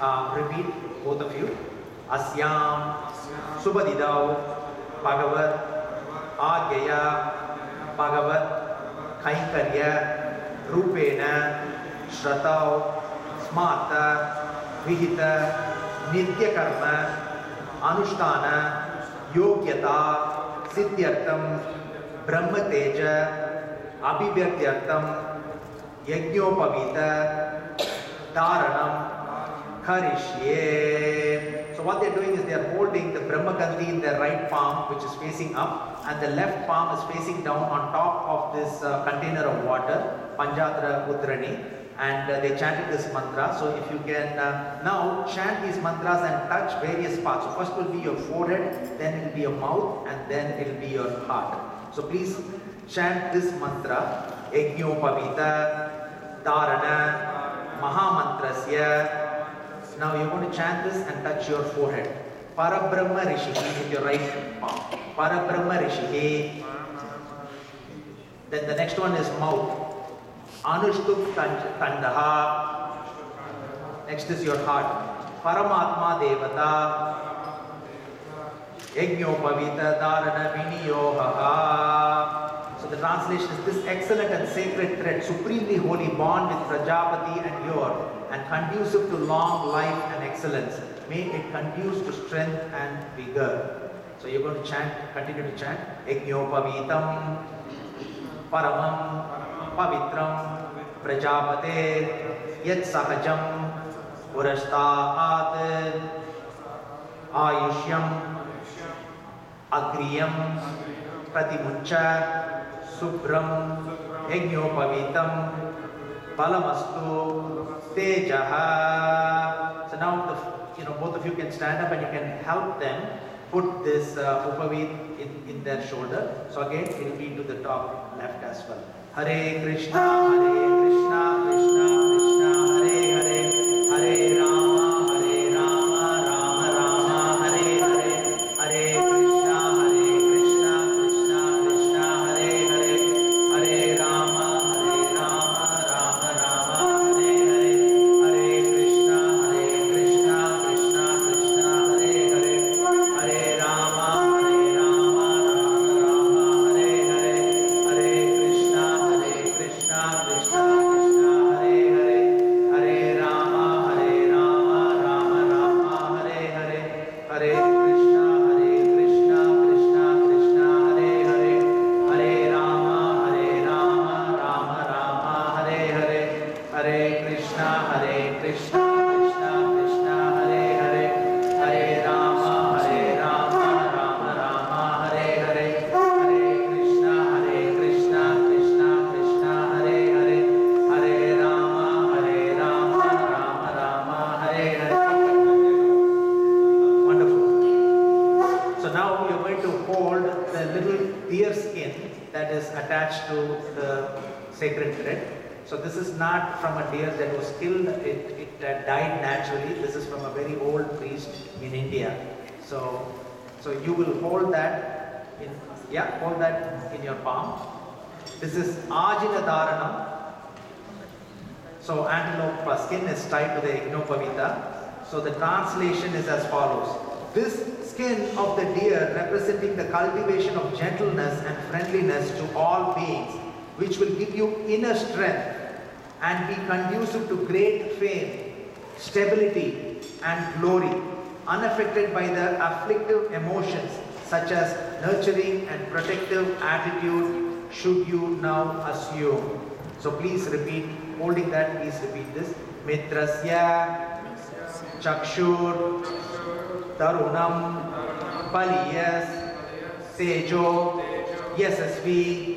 uh, repeat, both of you. Asyam Subadidau Bhagavat Agya Bhagavat Kaikarya Rupena Shratau Smarta Vihita Nitya Karma Anushtana Yogyata Siddhyartam Brahma Teja Abhivyakyartam Yajnopavita Dharanam Karishye. So what they're doing is they're holding the Brahma granthi in their right palm, which is facing up, and the left palm is facing down on top of this uh, container of water, Panjatra Udrani, and uh, they chanted this mantra. So if you can uh, now chant these mantras and touch various parts. So first will be your forehead, then it will be your mouth, and then it will be your heart. So please chant this mantra. Yajnopavita Dharana Mahamantrasya now you're going to chant this and touch your forehead. Parabrahma Rishihi with your right palm. Parabrahma Rishihi. Then the next one is mouth. Anushtup Tandaha. Next is your heart. Paramatma Devata. Yajnopavita Dharana Viniyohaha. So the translation is this excellent and sacred thread, supremely holy bond with Prajapati and your, and conducive to long life and excellence. May it conduce to strength and vigor. So you're going to chant, continue to chant. Yajnopavitam Paramam Pavitram Prajapate Yat Sahajam Purashtaat Ayushyam Agriyam Pratimuncha Subram Yajnopavitam Balamastu Tejaha. So now the, you know both of you can stand up and you can help them put this uh, upavit in, in their shoulder. So again it will be to the top left as well. Hare Krishna, Hare So this is not from a deer that was killed, it, it uh, died naturally. This is from a very old priest in India. So, so you will hold that in, yeah, hold that in your palm. This is Ajina Dharanam. So antelope skin is tied to the Yajnopavita. So the translation is as follows. This skin of the deer representing the cultivation of gentleness and friendliness to all beings, which will give you inner strength and be conducive to great fame, stability and glory, unaffected by the afflictive emotions such as nurturing and protective attitude should you now assume. So please repeat, holding that, please repeat this. Mitrasya Chakshur Tarunam Paliyas Tejo Yasasvi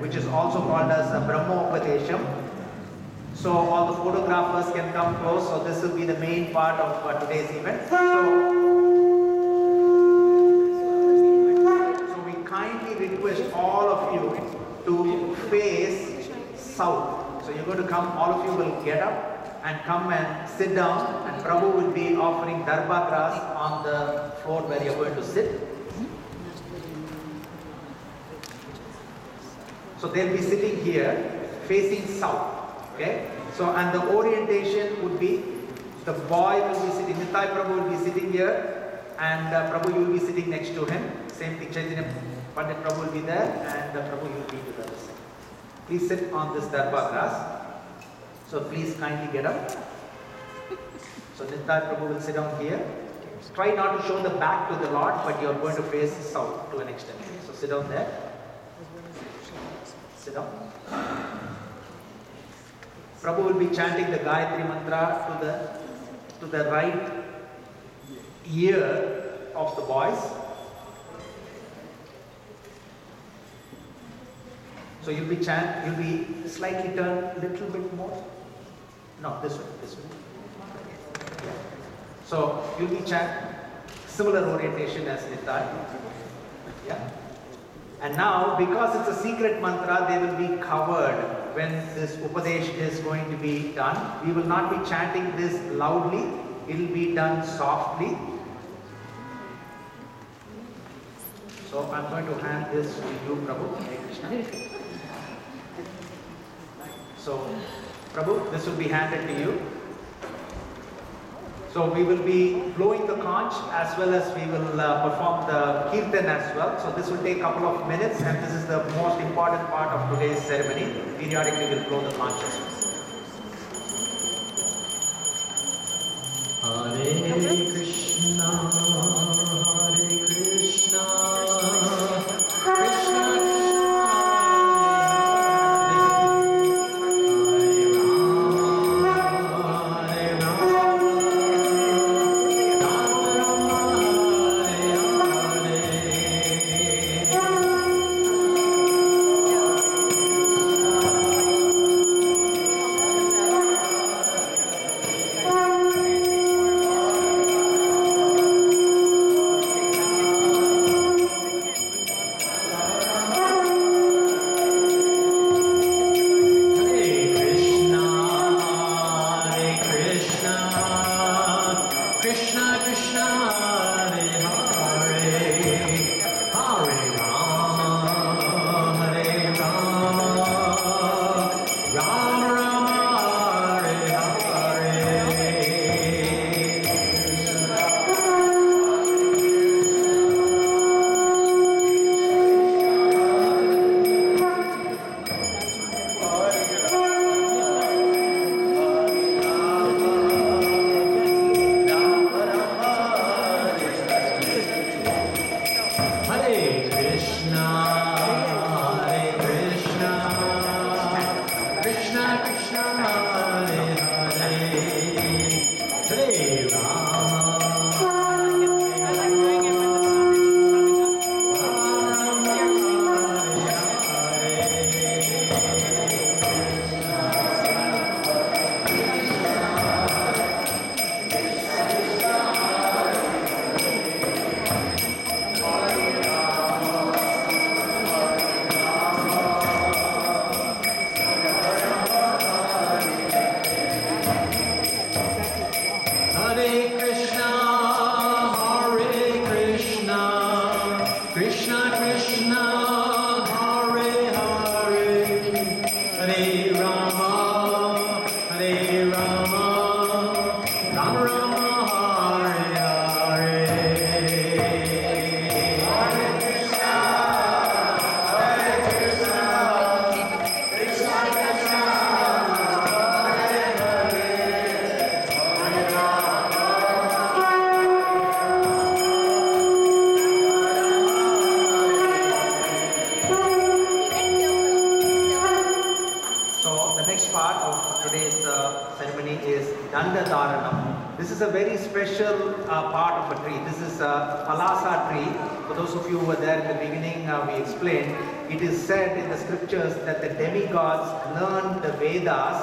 which is also called as a Brahmopadesham. So all the photographers can come close. So this will be the main part of uh, today's event. So, so we kindly request all of you to face south. So you're going to come, all of you will get up and come and sit down and Prabhu will be offering darba grass on the floor where you're going to sit. So they'll be sitting here facing south. Okay? So and the orientation would be the boy will be sitting, Nitai Prabhu will be sitting here and uh, Prabhu you will be sitting next to him. Same thing, Chaitanya Pandit Prabhu will be there and uh, Prabhu you will be to the other side. Please sit on this darba grass. So please kindly get up. So Nitai Prabhu will sit down here. Try not to show the back to the Lord, but you are going to face south to an extent. So sit down there. Sit down. Prabhu will be chanting the Gayatri mantra to the to the right ear of the boys. So you'll be chant, you'll be slightly turned a little bit more. No, this way, this way. Yeah. So you'll be chant similar orientation as Nitai. Yeah. And now, because it's a secret mantra, they will be covered when this Upadesh is going to be done. We will not be chanting this loudly, it will be done softly. So I'm going to hand this to you, Prabhu. So, Prabhu, this will be handed to you. So we will be blowing the conch as well as we will uh, perform the kirtan as well. So this will take a couple of minutes and this is the most important part of today's ceremony. Periodically we'll blow the conch as well. Ceremony is Danda Dharanam. This is a very special uh, part of a tree. This is a Palasa tree For those of you who were there in the beginning, uh, we explained, it is said in the scriptures that the demigods learned the Vedas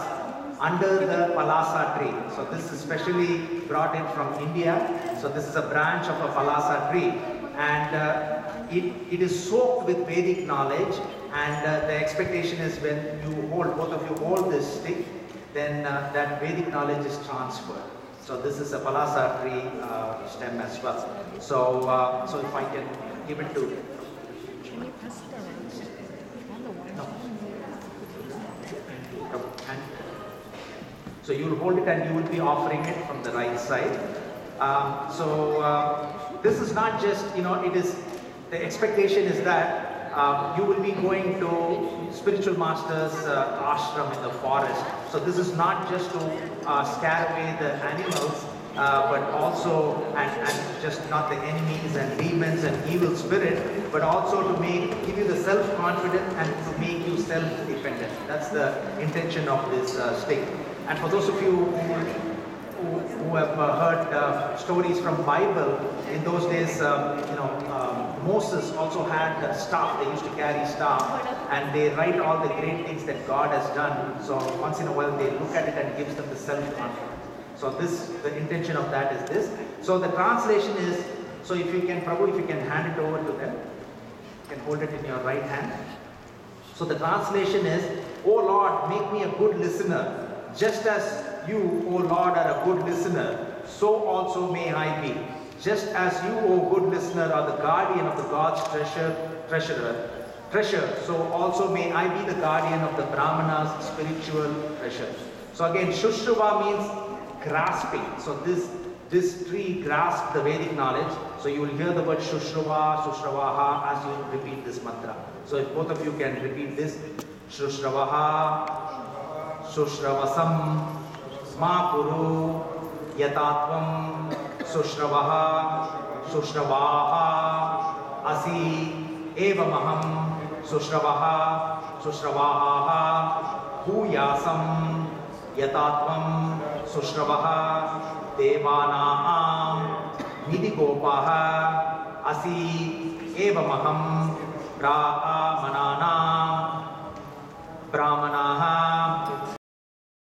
under the Palasa tree. So this is specially brought in from India. So this is a branch of a Palasa tree. And uh, it, it is soaked with Vedic knowledge. And uh, the expectation is when you hold, both of you hold this stick, then uh, that Vedic knowledge is transferred. So this is a Palasa tree uh, stem as well. So, uh, so if I can give it to Can you press it around? No. So you will hold it and you will be offering it from the right side. Um, so uh, this is not just, you know, it is, the expectation is that uh, you will be going to spiritual master's uh, ashram in the forest. So this is not just to uh, scare away the animals, uh, but also, and, and just not the enemies and demons and evil spirit, but also to make, give you the self-confidence and to make you self-dependent. That's the intention of this uh, stick. And for those of you who, who, who have uh, heard uh, stories from Bible, in those days, um, you know, um, Moses also had staff. They used to carry staff, and they write all the great things that God has done. So once in a while, they look at it and gives them the self-confidence. So this, the intention of that is this. So the translation is, so if you can, Prabhu, if you can hand it over to them, you can hold it in your right hand. So the translation is, O Lord, make me a good listener. Just as you, O Lord, are a good listener, so also may I be. Just as you, O good listener, are the guardian of the God's treasure, treasurer, treasure, so also may I be the guardian of the Brahmana's spiritual treasure. So again, Shushruva means grasping. So this this tree grasped the Vedic knowledge. So you will hear the word Shushruva, Sushravaha as you repeat this mantra. So if both of you can repeat this, Shushhravaha, Sushravasam, मा पुरु यतात्वं सुश्रवः, सुश्रवाः, असि एवमहं सुश्रवः सुश्रवाः भूयासं यतात्वं सुश्रवः असि एवमहं ब्राह्मणानां, ब्राह्मणाः